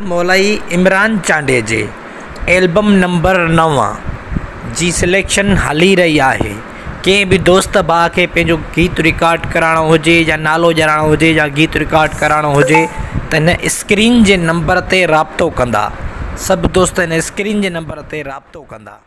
मौलाई इमरान चांडे जे album number नव जी सिलेक्शन हली रही आहे। कंहिं बि दोस्त भाउ खे पंहिंजो गीत रिकॉर्ड कराइणो हुजे या नालो ॼाणाइणो हुजे या गीत रिकॉर्ड कराइणो हुजे, त हिन स्क्रीन जे नंबर ते राबितो कंदा। सभु दोस्त हिन स्क्रीन जे नंबर ते राबो कंदा।